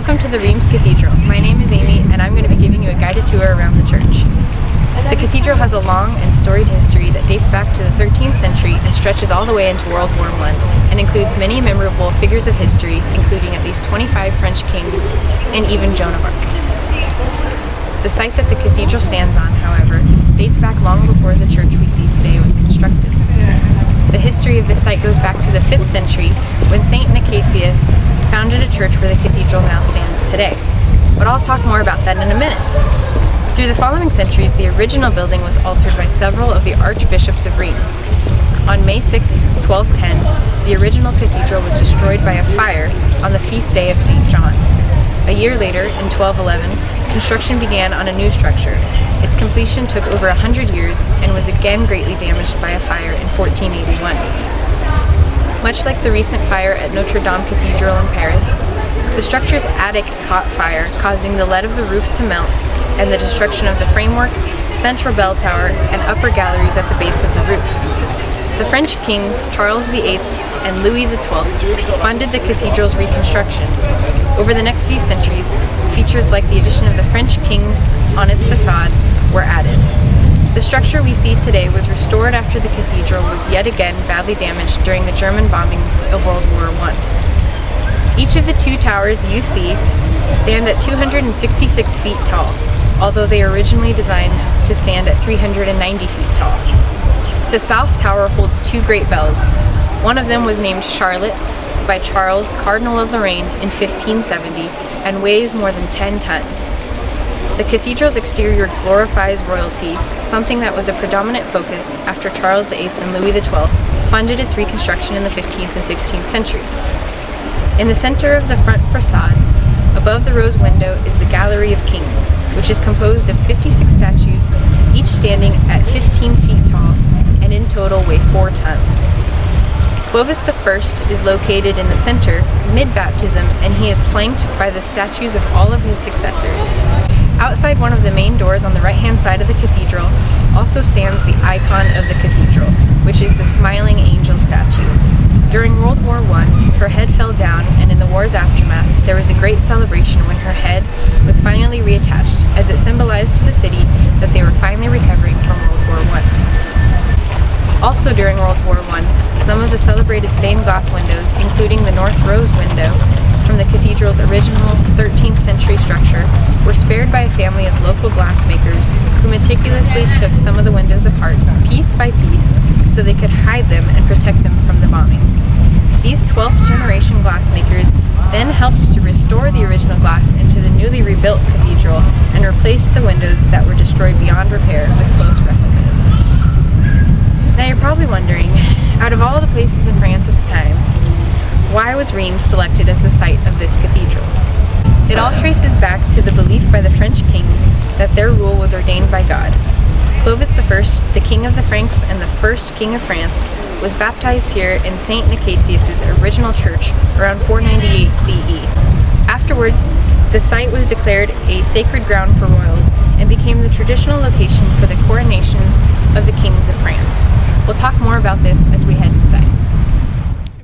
Welcome to the Reims Cathedral. My name is Amy and I'm going to be giving you a guided tour around the church. The cathedral has a long and storied history that dates back to the 13th century and stretches all the way into World War I and includes many memorable figures of history including at least 25 French kings and even Joan of Arc. The site that the cathedral stands on, however, dates back long before the church we see today was constructed. The history of this site goes back to the 5th century when St. Nicasius founded a church where the cathedral now stands today. But I'll talk more about that in a minute. Through the following centuries, the original building was altered by several of the archbishops of Reims. On May 6, 1210, the original cathedral was destroyed by a fire on the feast day of St. John. A year later, in 1211, construction began on a new structure. Its completion took over hundred years and was again greatly damaged by a fire in 1481. Much like the recent fire at Notre Dame Cathedral in Paris, the structure's attic caught fire, causing the lead of the roof to melt and the destruction of the framework, central bell tower, and upper galleries at the base of the roof. The French kings Charles VIII and Louis XII funded the cathedral's reconstruction. Over the next few centuries, features like the addition of the French kings on its facade were added. The structure we see today was restored after the cathedral was yet again badly damaged during the German bombings of World War I. Each of the two towers you see stand at 266 feet tall, although they were originally designed to stand at 390 feet tall. The south tower holds two great bells. One of them was named Charlotte by Charles, Cardinal of Lorraine in 1570 and weighs more than 10 tons. The cathedral's exterior glorifies royalty, something that was a predominant focus after Charles VIII and Louis XII funded its reconstruction in the 15th and 16th centuries. In the center of the front facade, above the rose window, is the Gallery of Kings, which is composed of 56 statues, each standing at 15 feet tall and in total weigh 4 tons. Clovis I is located in the center, mid-baptism, and he is flanked by the statues of all of his successors. Outside one of the main doors on the right-hand side of the cathedral also stands the icon of the cathedral, which is the smiling angel statue. During World War I, her head fell down and in the war's aftermath, there was a great celebration when her head was finally reattached as it symbolized to the city that they were finally recovering from World War I. Also during World War I, some of the celebrated stained glass windows, including the North Rose window, from the cathedral's original 13th century structure were spared by a family of local glassmakers who meticulously took some of the windows apart piece by piece so they could hide them and protect them from the bombing. These 12th generation glassmakers then helped to restore the original glass into the newly rebuilt cathedral and replaced the windows that were destroyed beyond repair with close replicas. Now you're probably wondering, out of all the places in France at the time, why was Reims selected as the site of this cathedral? It all traces back to the belief by the French kings that their rule was ordained by God. Clovis I, the king of the Franks and the first king of France, was baptized here in St. Nicasius' original church around 498 CE. Afterwards, the site was declared a sacred ground for royals and became the traditional location for the coronations of the kings of France. We'll talk more about this as we head inside.